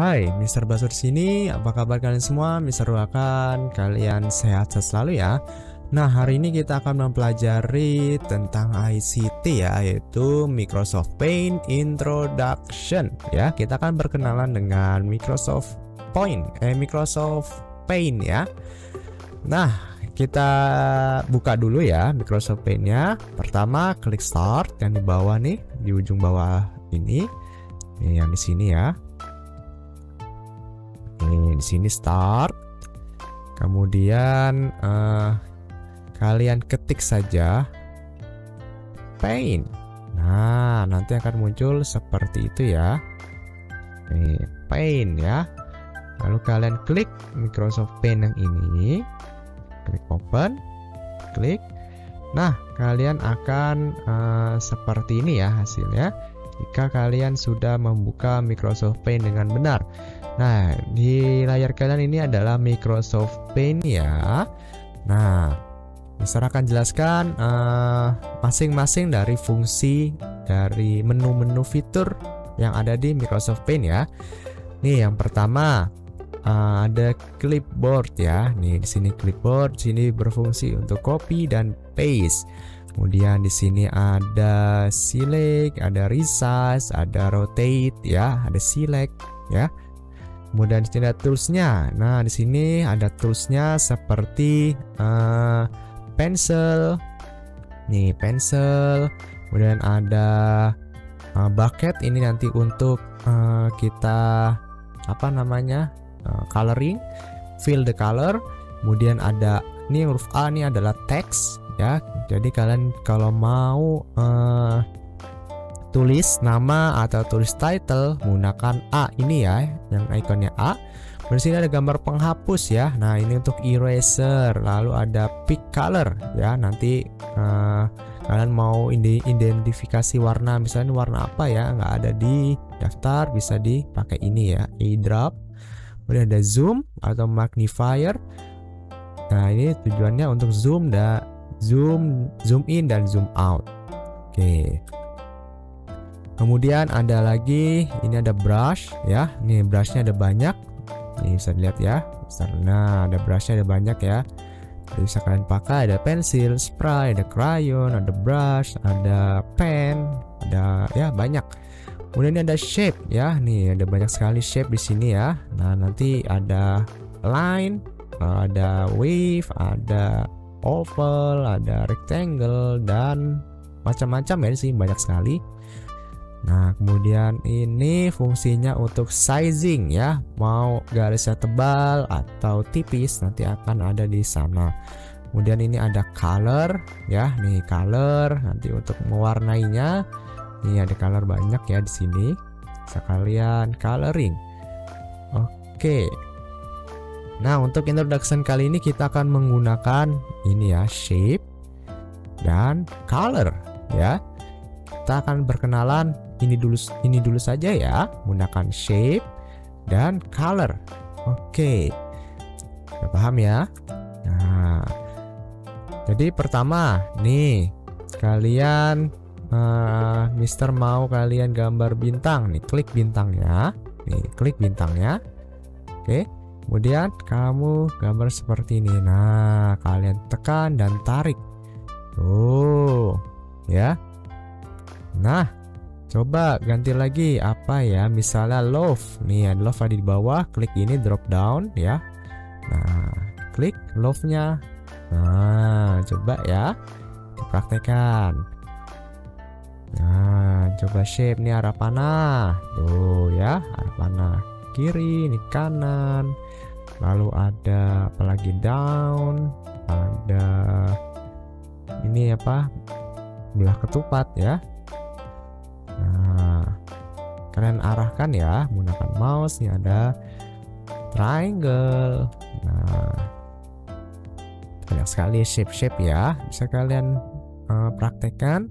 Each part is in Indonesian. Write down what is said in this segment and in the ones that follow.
Hai, Mr. Basur sini. Apa kabar kalian semua? Mr. doakan kalian sehat-sehat selalu ya. Nah, hari ini kita akan mempelajari tentang ICT ya, yaitu Microsoft Paint Introduction ya. Kita akan berkenalan dengan Microsoft Point, eh Microsoft Paint ya. Nah, kita buka dulu ya Microsoft Paint-nya. Pertama, klik Start yang di bawah nih, di ujung bawah ini. Nih, yang di sini ya. Nih, di sini Start. Kemudian uh, kalian ketik saja Paint. Nah, nanti akan muncul seperti itu ya. Nih, Paint ya. Lalu kalian klik Microsoft Paint yang ini. Klik open. Klik. Nah, kalian akan uh, seperti ini ya hasilnya. Jika kalian sudah membuka Microsoft Paint dengan benar. Nah, di layar kalian ini adalah Microsoft Paint ya. Nah, Mister akan jelaskan masing-masing uh, dari fungsi dari menu-menu fitur yang ada di Microsoft Paint ya. Nih, yang pertama uh, ada clipboard ya. Nih di sini clipboard, sini berfungsi untuk copy dan paste. Kemudian di sini ada select, ada resize, ada rotate ya, ada select ya. Kemudian di sini ada toolsnya. Nah di sini ada toolsnya seperti uh, pencil, nih pencil. Kemudian ada uh, bucket ini nanti untuk uh, kita apa namanya uh, coloring, fill the color. Kemudian ada ini huruf A ini adalah text ya. Jadi kalian kalau mau uh, tulis nama atau tulis title menggunakan A ini ya, yang ikonnya A. Di sini ada gambar penghapus ya. Nah, ini untuk eraser. Lalu ada pick color ya. Nanti uh, kalian mau identifikasi warna, misalnya warna apa ya, nggak ada di daftar, bisa dipakai ini ya, eyedrop. Kemudian ada zoom atau magnifier. Nah, ini tujuannya untuk zoom dan zoom, zoom in dan zoom out. Oke. Kemudian ada lagi, ini ada brush ya. Nih brushnya ada banyak. Ini bisa dilihat ya. Nah, ada brushnya ada banyak ya. Jadi bisa kalian pakai ada pensil, spray, ada crayon, ada brush, ada pen, ada ya banyak. Kemudian ini ada shape ya. Nih ada banyak sekali shape di sini ya. Nah, nanti ada line, ada wave, ada oval, ada rectangle dan macam-macam ya sih banyak sekali. Nah, kemudian ini fungsinya untuk sizing ya. Mau garisnya tebal atau tipis nanti akan ada di sana. Kemudian ini ada color ya. Nih color nanti untuk mewarnainya. Nih ada color banyak ya di sini. Sekalian coloring. Oke. Nah, untuk introduction kali ini kita akan menggunakan ini ya, shape dan color ya. Kita akan berkenalan ini dulu ini dulu saja ya menggunakan shape dan color oke okay. paham ya nah jadi pertama nih kalian uh, Mister mau kalian gambar bintang nih klik bintangnya nih klik bintangnya oke. Kemudian kamu gambar seperti ini nah kalian tekan dan tarik tuh ya nah Coba ganti lagi apa ya? Misalnya love. Nih ada love ada di bawah, klik ini drop down ya. Nah, klik love-nya. Nah, coba ya. Dipraktekan. Nah, coba shape nih arah panah. Tuh ya, arah panah kiri, ini kanan. Lalu ada apalagi down, ada ini apa? Belah ketupat ya Nah, kalian arahkan ya menggunakan mouse nih ada triangle. Nah, banyak sekali shape-shape ya. Bisa kalian uh, praktekkan.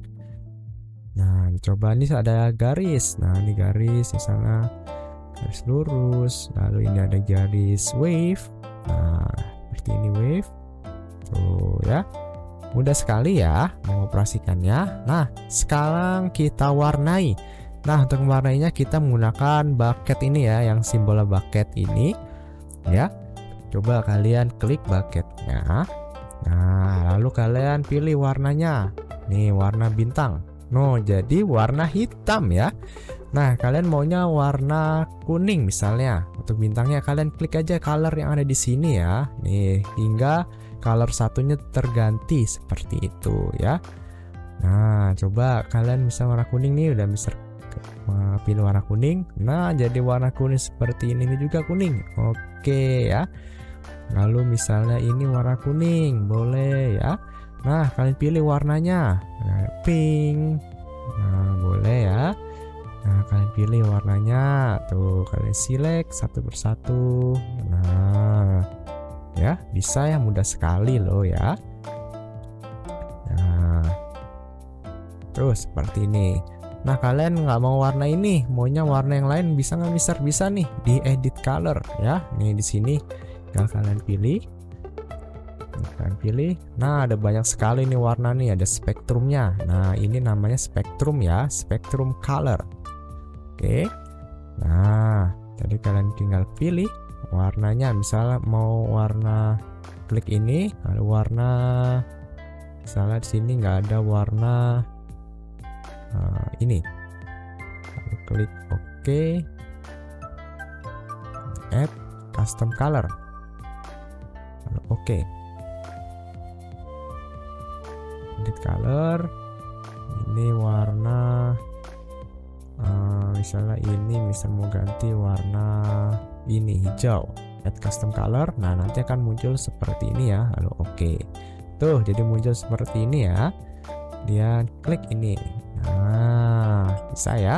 Nah, coba ini ada garis. Nah, ini garis misalnya garis lurus. Lalu ini ada garis wave. Nah, seperti ini wave. Tuh ya. Mudah sekali ya mengoperasikannya. Nah, sekarang kita warnai. Nah, untuk mewarnainya kita menggunakan bucket ini ya, yang simbol bucket ini ya. Coba kalian klik bucketnya. Nah, lalu kalian pilih warnanya. Nih, warna bintang. No, jadi warna hitam ya. Nah, kalian maunya warna kuning misalnya. Untuk bintangnya kalian klik aja color yang ada di sini ya. Nih, hingga color satunya terganti seperti itu ya. Nah, coba kalian bisa warna kuning nih udah bisa pilih warna kuning. Nah, jadi warna kuning seperti ini, ini juga kuning. Oke ya. Lalu misalnya ini warna kuning, boleh ya. Nah, kalian pilih warnanya. Nah, pink. Nah. Nah, kalian pilih warnanya. Tuh, kalian select satu persatu. Nah, ya, bisa ya mudah sekali loh ya. Nah, terus seperti ini. Nah, kalian nggak mau warna ini, maunya warna yang lain bisa nggak bisa bisa nih di edit color ya. Nih di sini tinggal kalian pilih. Kalian pilih. Nah, ada banyak sekali nih warna nih, ada spektrumnya. Nah, ini namanya spektrum ya, spektrum color. Oke. Nah, jadi kalian tinggal pilih warnanya. Misalnya mau warna klik ini, lalu warna misalnya di sini nggak ada warna uh, ini. Lalu klik OK add custom color. Lalu OK edit color. Ini warna uh, misalnya ini bisa mau ganti warna ini hijau add custom color nah nanti akan muncul seperti ini ya lalu oke okay. tuh jadi muncul seperti ini ya dia klik ini Nah, bisa ya.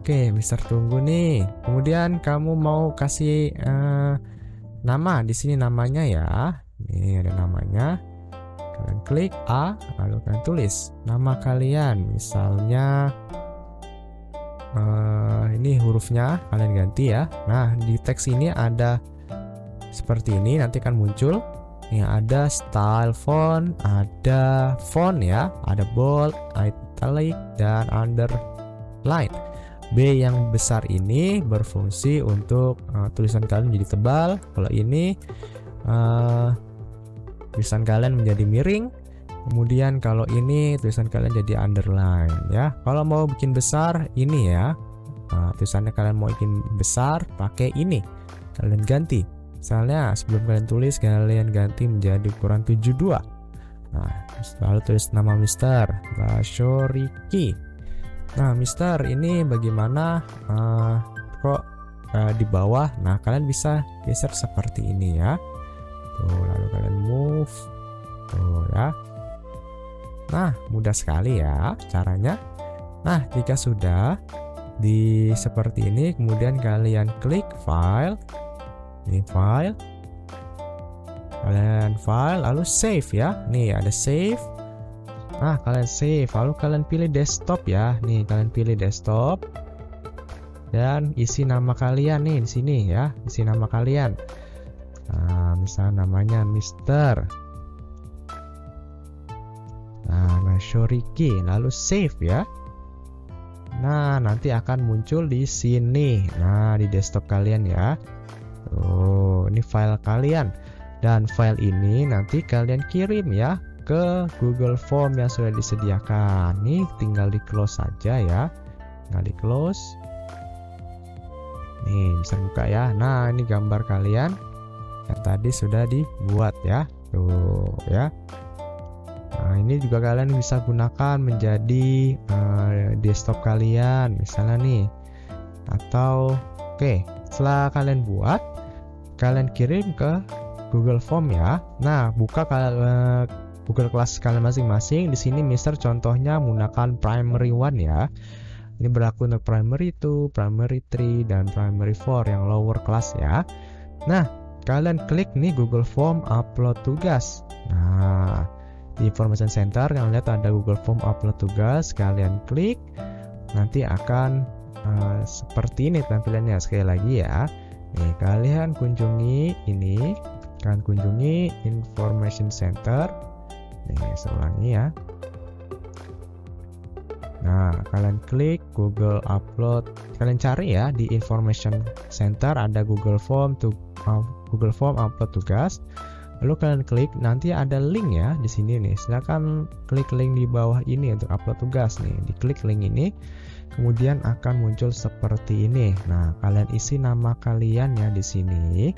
Oke, Mister tunggu nih. Kemudian kamu mau kasih uh, nama di sini namanya ya. Ini ada namanya. Kalian klik A, lalu kalian tulis nama kalian. Misalnya uh, ini hurufnya kalian ganti ya. Nah, di teks ini ada seperti ini nanti akan muncul ini ada style font, ada font ya, ada bold, italic, dan underline. B yang besar ini berfungsi untuk uh, tulisan kalian menjadi tebal. Kalau ini uh, tulisan kalian menjadi miring. Kemudian kalau ini tulisan kalian jadi underline ya. Kalau mau bikin besar ini ya. Nah, tulisannya kalian mau bikin besar pakai ini. Kalian ganti Misalnya sebelum kalian tulis kalian ganti menjadi ukuran 72. Nah, lalu tulis nama Mister Bashoriki. Nah, Mister ini bagaimana uh, kok uh, di bawah? Nah, kalian bisa geser seperti ini ya. Tuh, lalu kalian move. Tuh ya. Nah, mudah sekali ya caranya. Nah, jika sudah di seperti ini, kemudian kalian klik file, ini file. Kalian file lalu save ya. Nih ada save. Nah kalian save lalu kalian pilih desktop ya. Nih kalian pilih desktop. Dan isi nama kalian nih di sini ya. Isi nama kalian. Nah misalnya namanya Mister Mashoriki lalu save ya Nah, nanti akan muncul di sini. Nah, di desktop kalian ya. Oh, ini file kalian. Dan file ini nanti kalian kirim ya ke Google Form yang sudah disediakan. Nih tinggal di close saja ya. Tinggal di close. Nih, bisa buka ya. Nah, ini gambar kalian yang tadi sudah dibuat ya. Tuh, ya. Nah, ini juga kalian bisa gunakan menjadi uh, desktop kalian, misalnya nih. Atau oke, okay, setelah kalian buat, kalian kirim ke Google Form ya. Nah, buka uh, Google Class kalian masing-masing. Di sini Mister contohnya menggunakan primary one ya. Ini berlaku untuk primary 2, primary 3 dan primary 4 yang lower class ya. Nah, kalian klik nih Google Form upload tugas. Nah, di information center kalian lihat ada Google Form upload tugas, kalian klik nanti akan uh, seperti ini tampilannya sekali lagi ya. Nih, kalian kunjungi ini, kalian kunjungi information center. Nih, saya ulangi ya. Nah, kalian klik Google Upload. Kalian cari ya di Information Center ada Google Form to uh, Google Form upload tugas. Lalu kalian klik nanti ada link ya di sini nih. Silakan klik link di bawah ini untuk upload tugas nih. Diklik link ini kemudian akan muncul seperti ini. Nah, kalian isi nama kalian ya di sini.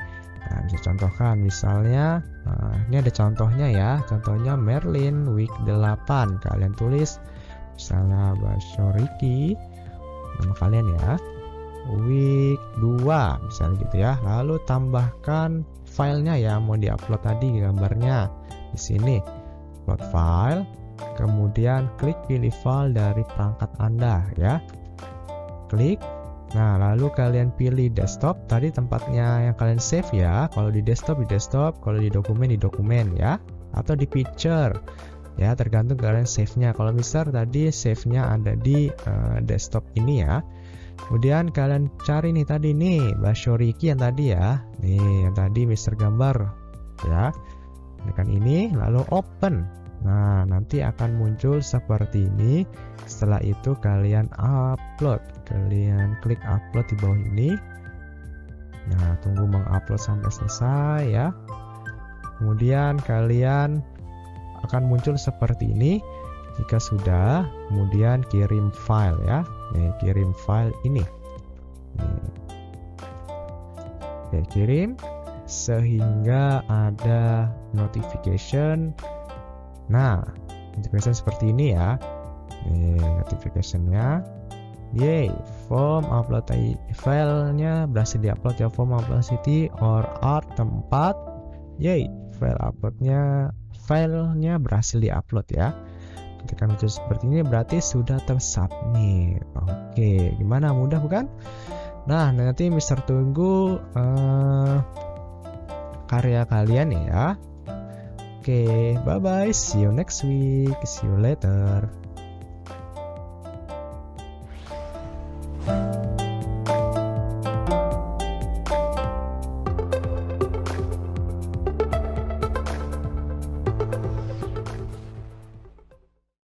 Nah, bisa contohkan misalnya nah, ini ada contohnya ya. Contohnya Merlin week 8. Kalian tulis misalnya Basyoriki nama kalian ya. Week 2 misalnya gitu ya. Lalu tambahkan filenya ya mau diupload tadi gambarnya di sini. Upload file kemudian klik pilih file dari perangkat Anda ya. Klik Nah, lalu kalian pilih desktop, tadi tempatnya yang kalian save ya. Kalau di desktop di desktop, kalau di dokumen di dokumen ya, atau di picture. Ya, tergantung kalian save-nya. Kalau misal tadi save-nya ada di uh, desktop ini ya. Kemudian kalian cari nih tadi nih Bashoriki yang tadi ya. Nih, yang tadi Mister Gambar ya. Tekan ini lalu open. Nah, nanti akan muncul seperti ini. Setelah itu kalian upload. Kalian klik upload di bawah ini. Nah, tunggu mengupload sampai selesai ya. Kemudian kalian akan muncul seperti ini. Jika sudah, kemudian kirim file ya. Nih, kirim file ini. Nih. Oke, kirim sehingga ada notification Nah, notification seperti ini ya. Nih, notificationnya. Yay, form upload filenya berhasil diupload ya form upload city or art tempat. Yay, file uploadnya filenya berhasil diupload ya. Ketika muncul seperti ini berarti sudah tersubmit. Oke, gimana mudah bukan? Nah, nanti Mister tunggu uh, karya kalian ya. Oke, bye bye. See you next week. See you later.